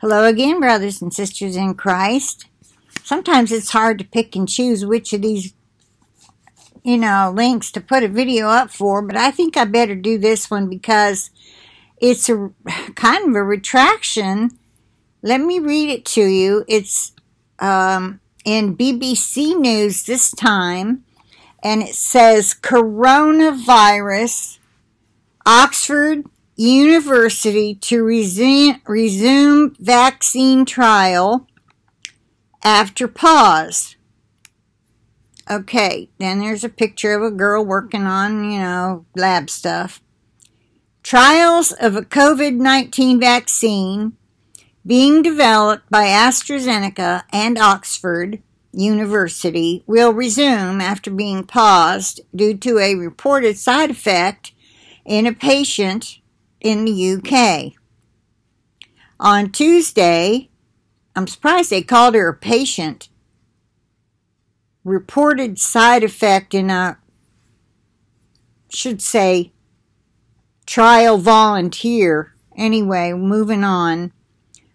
Hello again, brothers and sisters in Christ. Sometimes it's hard to pick and choose which of these, you know, links to put a video up for, but I think I better do this one because it's a kind of a retraction. Let me read it to you. It's um, in BBC News this time, and it says coronavirus, Oxford University to resume, resume vaccine trial after pause. Okay, then there's a picture of a girl working on, you know, lab stuff. Trials of a COVID 19 vaccine being developed by AstraZeneca and Oxford University will resume after being paused due to a reported side effect in a patient in the UK. On Tuesday, I'm surprised they called her a patient. Reported side effect in a, should say, trial volunteer. Anyway, moving on.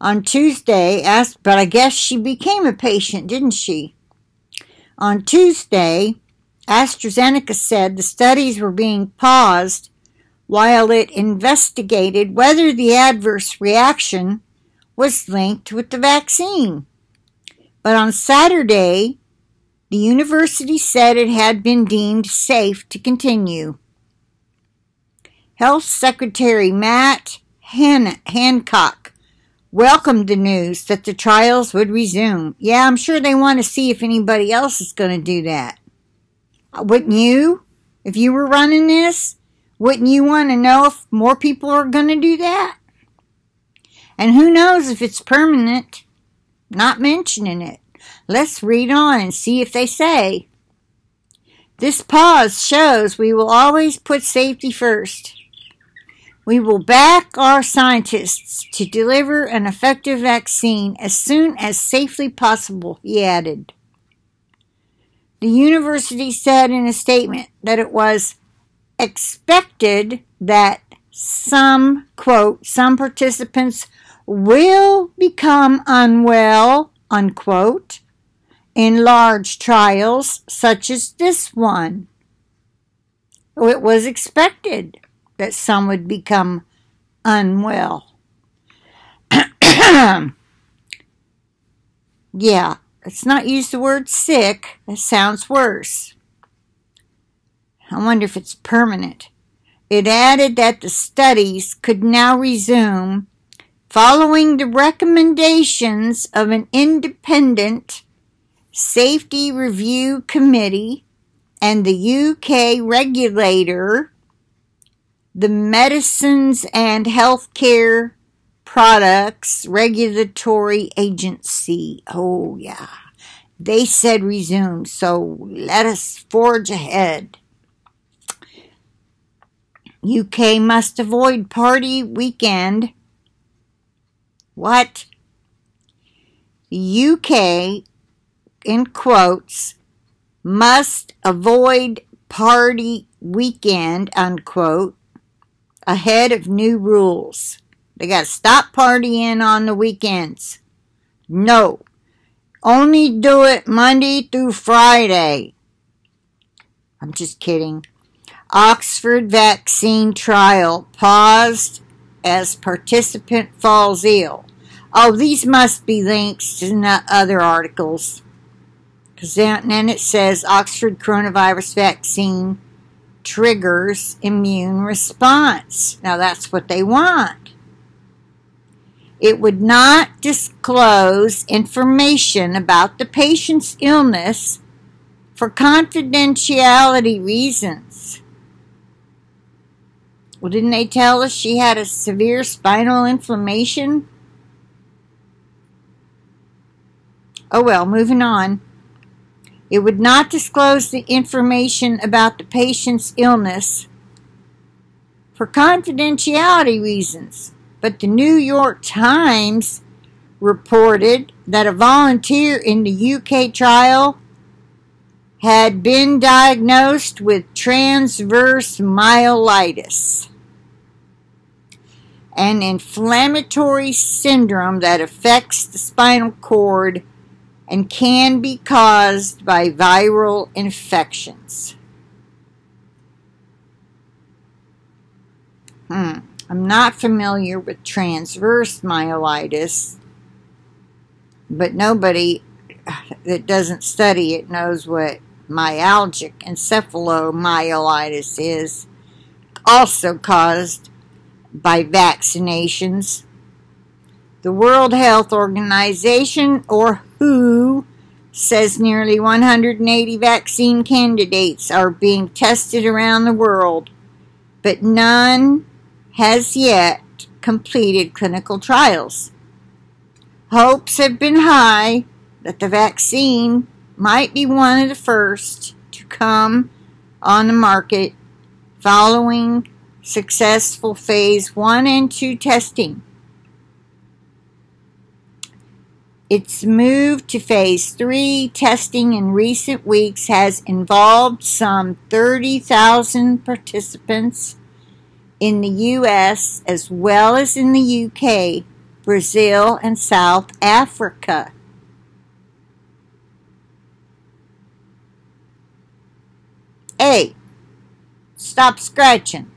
On Tuesday, asked, but I guess she became a patient, didn't she? On Tuesday, AstraZeneca said the studies were being paused while it investigated whether the adverse reaction was linked with the vaccine. But on Saturday, the university said it had been deemed safe to continue. Health Secretary Matt Han- Hancock welcomed the news that the trials would resume. Yeah, I'm sure they want to see if anybody else is going to do that. Uh, wouldn't you? If you were running this? Wouldn't you want to know if more people are going to do that? And who knows if it's permanent? Not mentioning it. Let's read on and see if they say. This pause shows we will always put safety first. We will back our scientists to deliver an effective vaccine as soon as safely possible, he added. The university said in a statement that it was expected that some, quote, some participants will become unwell, unquote, in large trials such as this one. It was expected that some would become unwell. yeah, let's not use the word sick. It sounds worse. I wonder if it's permanent. It added that the studies could now resume following the recommendations of an independent safety review committee and the UK regulator, the Medicines and Healthcare Products Regulatory Agency. Oh, yeah. They said resume, so let us forge ahead. UK must avoid party weekend. What? The UK, in quotes, must avoid party weekend, unquote, ahead of new rules. They got to stop partying on the weekends. No. Only do it Monday through Friday. I'm just kidding. Oxford vaccine trial paused as participant falls ill. Oh, these must be links to other articles. Because then, it says Oxford coronavirus vaccine triggers immune response. Now that's what they want. It would not disclose information about the patient's illness for confidentiality reasons. Well, didn't they tell us she had a severe spinal inflammation? Oh well, moving on. It would not disclose the information about the patient's illness for confidentiality reasons, but the New York Times reported that a volunteer in the UK trial had been diagnosed with transverse myelitis. an inflammatory syndrome that affects the spinal cord and can be caused by viral infections. Hmm. I'm not familiar with transverse myelitis, but nobody that doesn't study it knows what myalgic encephalomyelitis is, also caused by vaccinations. The World Health Organization, or WHO, says nearly 180 vaccine candidates are being tested around the world, but none has yet completed clinical trials. Hopes have been high that the vaccine might be one of the first to come on the market following successful phase 1 and 2 testing. Its move to phase 3 testing in recent weeks has involved some 30,000 participants in the US as well as in the UK, Brazil, and South Africa. A. Stop scratching.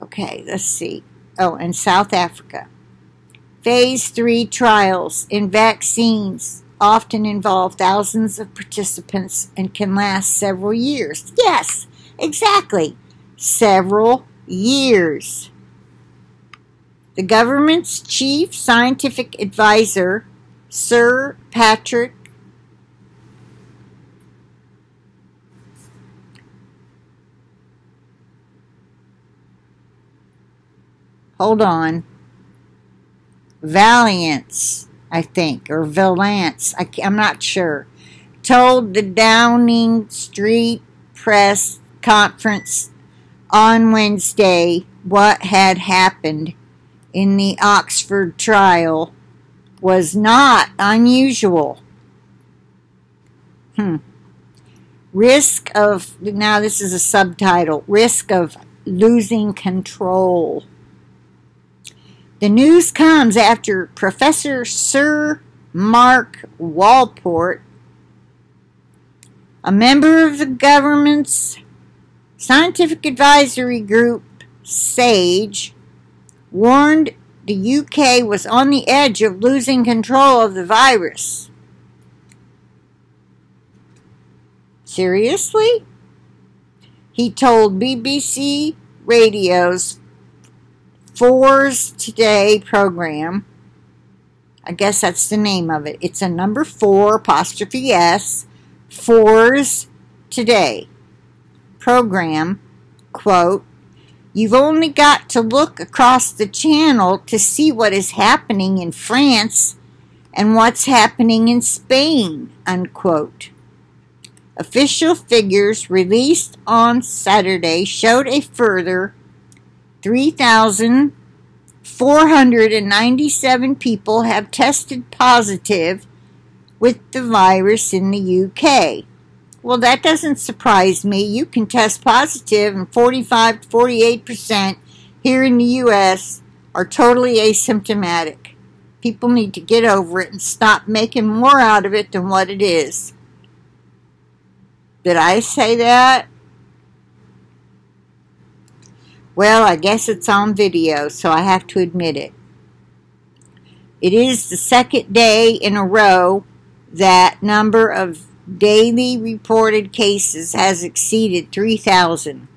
Okay, let's see. Oh, and South Africa. Phase 3 trials in vaccines often involve thousands of participants and can last several years. Yes, exactly. Several years. The government's chief scientific advisor, Sir Patrick Hold on. Valiance, I think, or Valance, I, I'm not sure, told the Downing Street Press Conference on Wednesday what had happened in the Oxford trial was not unusual. Hmm. Risk of, now this is a subtitle, risk of losing control. The news comes after Professor Sir Mark Walport, a member of the government's scientific advisory group, SAGE, warned the UK was on the edge of losing control of the virus. Seriously? He told BBC Radio's Fours Today program. I guess that's the name of it. It's a number four apostrophe S, Fours Today program, quote, You've only got to look across the channel to see what is happening in France and what's happening in Spain, unquote. Official figures released on Saturday showed a further 3,497 people have tested positive with the virus in the UK. Well, that doesn't surprise me. You can test positive, and 45 to 48 percent here in the U.S. are totally asymptomatic. People need to get over it and stop making more out of it than what it is. Did I say that? Well, I guess it's on video, so I have to admit it. It is the second day in a row that number of daily reported cases has exceeded 3,000.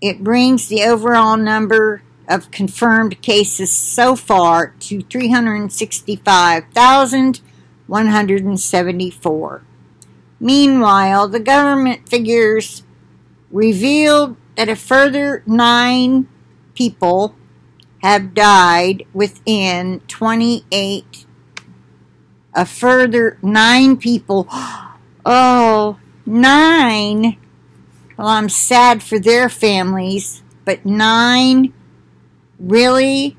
It brings the overall number of confirmed cases so far to 365,174. Meanwhile, the government figures revealed that a further nine people have died within 28 a further nine people. Oh, nine. Well, I'm sad for their families, but nine? Really?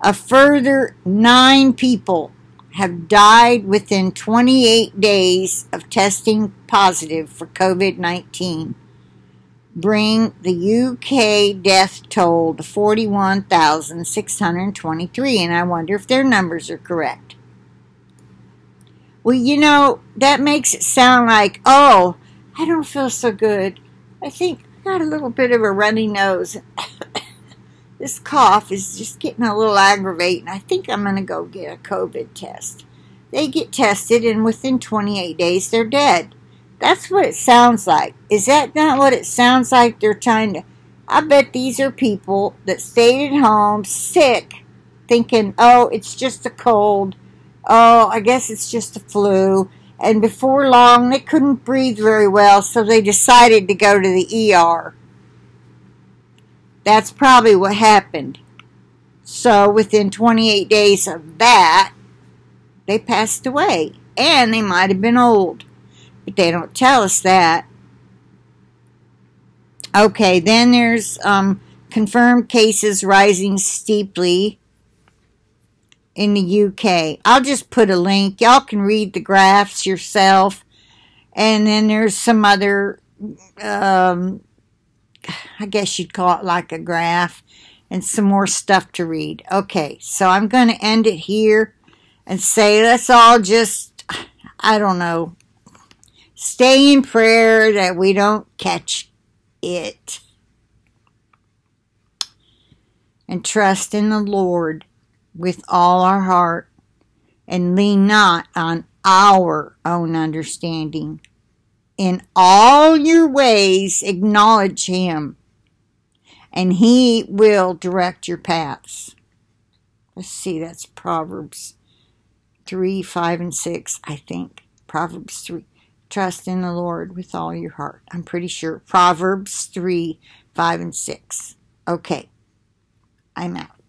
A further nine people have died within 28 days of testing positive for COVID 19, bring the UK death toll to 41,623. And I wonder if their numbers are correct. Well, you know, that makes it sound like, oh, I don't feel so good. I think I got a little bit of a runny nose. this cough is just getting a little aggravating. I think I'm going to go get a COVID test. They get tested, and within 28 days, they're dead. That's what it sounds like. Is that not what it sounds like? They're trying to. I bet these are people that stayed at home sick, thinking, oh, it's just a cold. Oh, I guess it's just a flu. And before long, they couldn't breathe very well, so they decided to go to the ER. That's probably what happened. So within 28 days of that, they passed away. And they might have been old. But they don't tell us that. Okay, then there's um, confirmed cases rising steeply in the UK. I'll just put a link. Y'all can read the graphs yourself. And then there's some other um, I guess you'd call it like a graph, and some more stuff to read. Okay, so I'm going to end it here and say let's all just, I don't know, stay in prayer that we don't catch it. And trust in the Lord with all our heart and lean not on our own understanding in all your ways, acknowledge him, and he will direct your paths. Let's see, that's Proverbs 3, 5, and 6, I think. Proverbs 3. Trust in the Lord with all your heart. I'm pretty sure. Proverbs 3, 5, and 6. Okay, I'm out.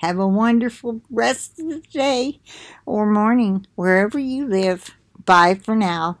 Have a wonderful rest of the day or morning, wherever you live. Bye for now.